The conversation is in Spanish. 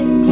Gracias.